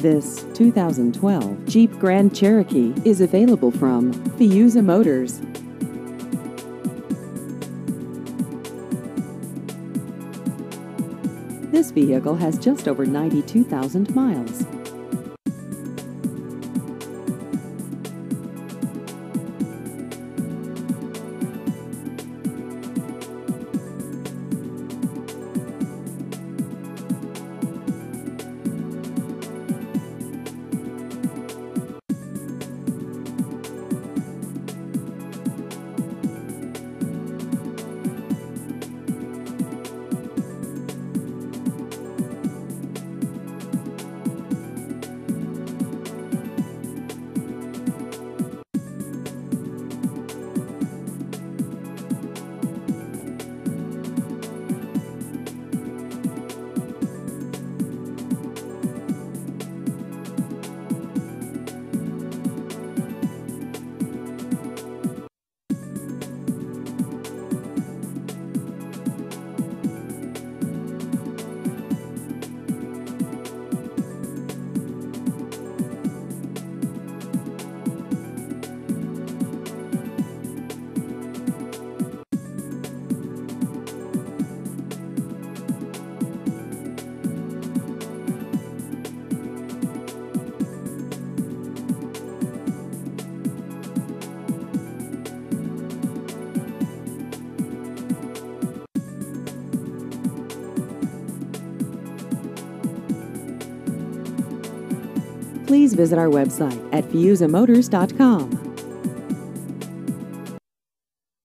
This 2012 Jeep Grand Cherokee is available from Fiuza Motors. This vehicle has just over 92,000 miles. Please visit our website at fiuzamotors.com.